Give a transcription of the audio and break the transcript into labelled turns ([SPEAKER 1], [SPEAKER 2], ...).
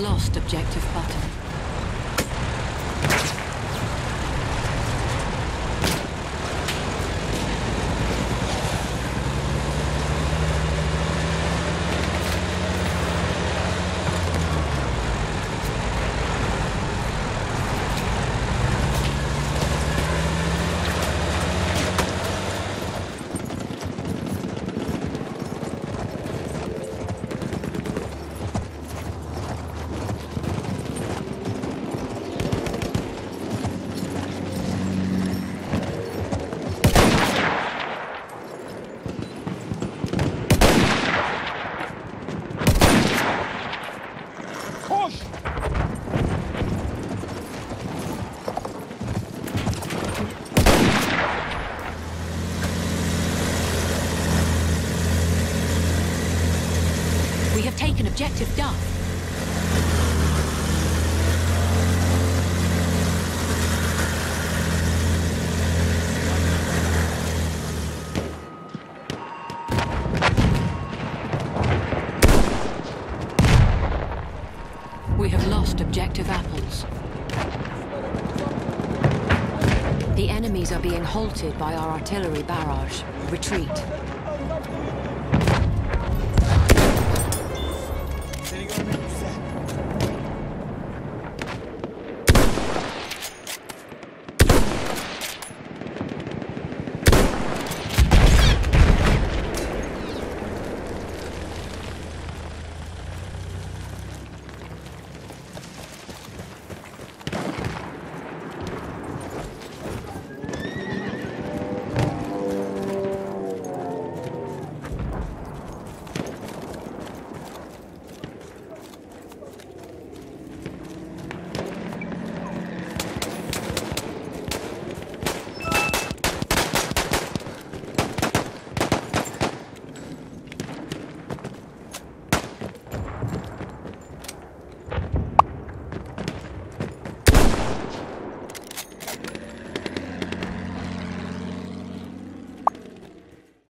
[SPEAKER 1] lost objective Butter. Objective Duff. We have lost objective apples. The enemies are being halted by our artillery barrage. Retreat.